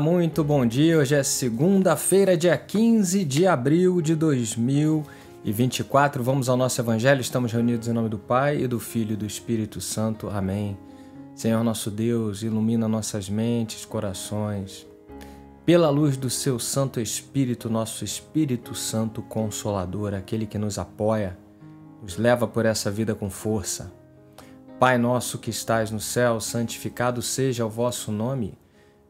muito bom dia. Hoje é segunda-feira, dia 15 de abril de 2024. Vamos ao nosso evangelho. Estamos reunidos em nome do Pai e do Filho e do Espírito Santo. Amém. Senhor nosso Deus, ilumina nossas mentes, corações. Pela luz do seu Santo Espírito, nosso Espírito Santo Consolador, aquele que nos apoia, nos leva por essa vida com força. Pai nosso que estais no céu, santificado seja o vosso nome.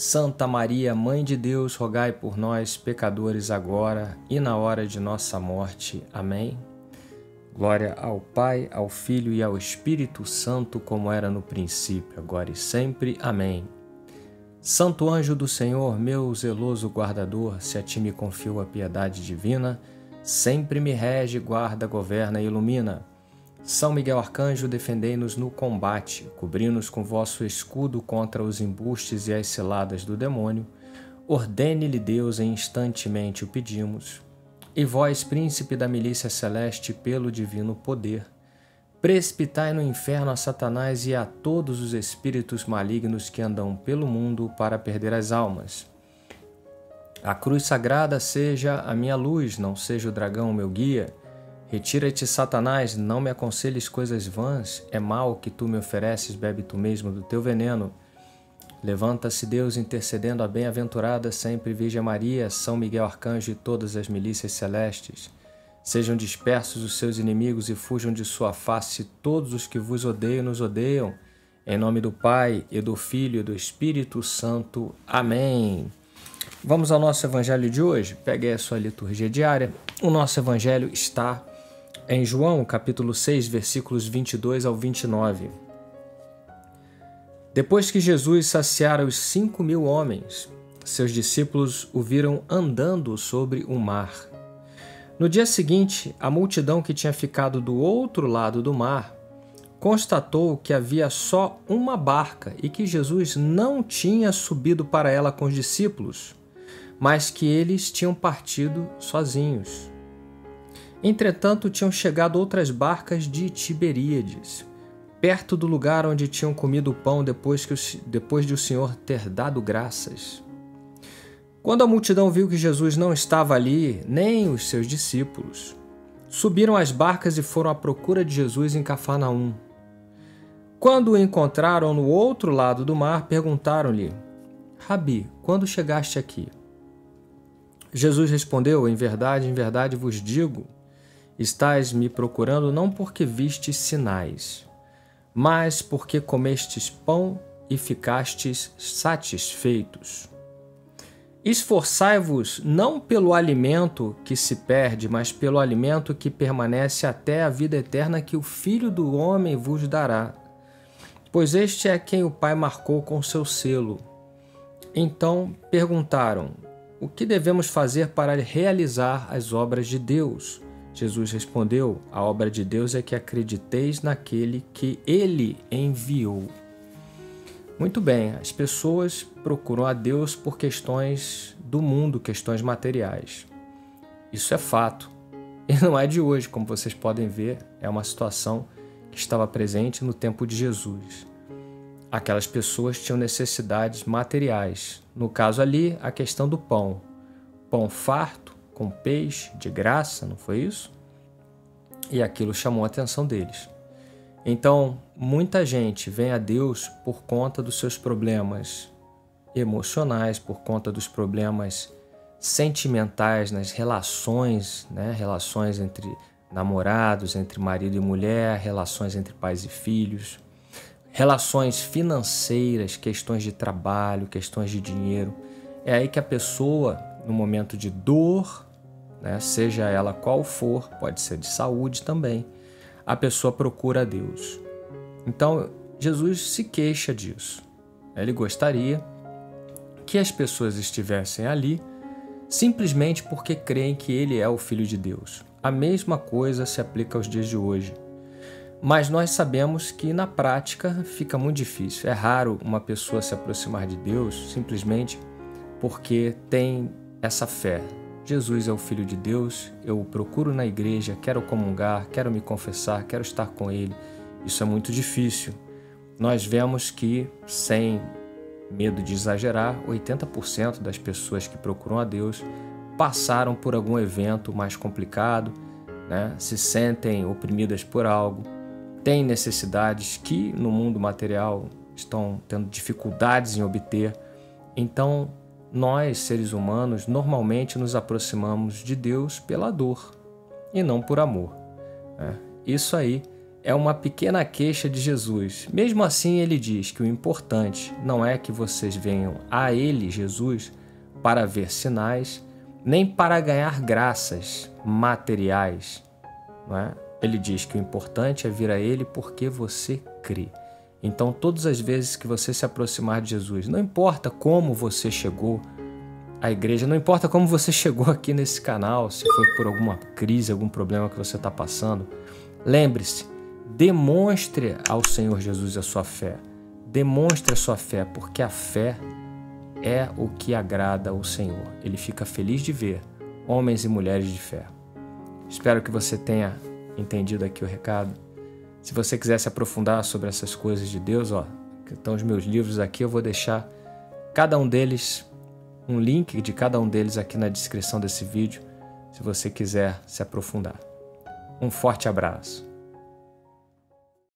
Santa Maria, Mãe de Deus, rogai por nós, pecadores, agora e na hora de nossa morte. Amém. Glória ao Pai, ao Filho e ao Espírito Santo, como era no princípio, agora e sempre. Amém. Santo anjo do Senhor, meu zeloso guardador, se a ti me confio a piedade divina, sempre me rege, guarda, governa e ilumina. São Miguel Arcanjo, defendei-nos no combate, cobri-nos com vosso escudo contra os embustes e as ciladas do demônio. Ordene-lhe Deus instantemente o pedimos. E vós, príncipe da milícia celeste, pelo divino poder, precipitai no inferno a Satanás e a todos os espíritos malignos que andam pelo mundo para perder as almas. A cruz sagrada seja a minha luz, não seja o dragão o meu guia. Retira-te, Satanás, não me aconselhes coisas vãs, é mal que tu me ofereces, bebe tu mesmo do teu veneno. Levanta-se Deus intercedendo a bem-aventurada sempre Virgem Maria, São Miguel Arcanjo e todas as milícias celestes. Sejam dispersos os seus inimigos e fujam de sua face todos os que vos odeiam nos odeiam. Em nome do Pai, e do Filho e do Espírito Santo. Amém. Vamos ao nosso evangelho de hoje. Pegue a sua liturgia diária. O nosso evangelho está em João, capítulo 6, versículos 22 ao 29. Depois que Jesus saciara os cinco mil homens, seus discípulos o viram andando sobre o mar. No dia seguinte, a multidão que tinha ficado do outro lado do mar constatou que havia só uma barca e que Jesus não tinha subido para ela com os discípulos, mas que eles tinham partido sozinhos. Entretanto, tinham chegado outras barcas de Tiberíades, perto do lugar onde tinham comido o pão depois, que o, depois de o Senhor ter dado graças. Quando a multidão viu que Jesus não estava ali, nem os seus discípulos, subiram as barcas e foram à procura de Jesus em Cafarnaum. Quando o encontraram no outro lado do mar, perguntaram-lhe: Rabi, quando chegaste aqui? Jesus respondeu: Em verdade, em verdade vos digo Estás me procurando não porque vistes sinais, mas porque comestes pão e ficastes satisfeitos. Esforçai-vos não pelo alimento que se perde, mas pelo alimento que permanece até a vida eterna que o Filho do Homem vos dará. Pois este é quem o Pai marcou com seu selo. Então perguntaram: O que devemos fazer para realizar as obras de Deus? Jesus respondeu: A obra de Deus é que acrediteis naquele que ele enviou. Muito bem, as pessoas procuram a Deus por questões do mundo, questões materiais. Isso é fato. E não é de hoje, como vocês podem ver, é uma situação que estava presente no tempo de Jesus. Aquelas pessoas tinham necessidades materiais. No caso ali, a questão do pão. Pão farto com peixe de graça, não foi isso? E aquilo chamou a atenção deles. Então, muita gente vem a Deus por conta dos seus problemas emocionais, por conta dos problemas sentimentais nas relações, né? relações entre namorados, entre marido e mulher, relações entre pais e filhos, relações financeiras, questões de trabalho, questões de dinheiro. É aí que a pessoa, no momento de dor, né? seja ela qual for, pode ser de saúde também, a pessoa procura a Deus. Então, Jesus se queixa disso. Ele gostaria que as pessoas estivessem ali simplesmente porque creem que ele é o Filho de Deus. A mesma coisa se aplica aos dias de hoje. Mas nós sabemos que na prática fica muito difícil. É raro uma pessoa se aproximar de Deus simplesmente porque tem essa fé. Jesus é o Filho de Deus, eu o procuro na igreja, quero comungar, quero me confessar, quero estar com Ele. Isso é muito difícil. Nós vemos que, sem medo de exagerar, 80% das pessoas que procuram a Deus passaram por algum evento mais complicado, né? se sentem oprimidas por algo, têm necessidades que no mundo material estão tendo dificuldades em obter. Então, nós, seres humanos, normalmente nos aproximamos de Deus pela dor e não por amor. Né? Isso aí é uma pequena queixa de Jesus. Mesmo assim, ele diz que o importante não é que vocês venham a Ele, Jesus, para ver sinais, nem para ganhar graças materiais. É? Ele diz que o importante é vir a Ele porque você crê. Então, todas as vezes que você se aproximar de Jesus, não importa como você chegou à igreja, não importa como você chegou aqui nesse canal, se foi por alguma crise, algum problema que você está passando, lembre-se, demonstre ao Senhor Jesus a sua fé. Demonstre a sua fé, porque a fé é o que agrada ao Senhor. Ele fica feliz de ver homens e mulheres de fé. Espero que você tenha entendido aqui o recado. Se você quiser se aprofundar sobre essas coisas de Deus, ó, estão os meus livros aqui, eu vou deixar cada um deles, um link de cada um deles aqui na descrição desse vídeo, se você quiser se aprofundar. Um forte abraço.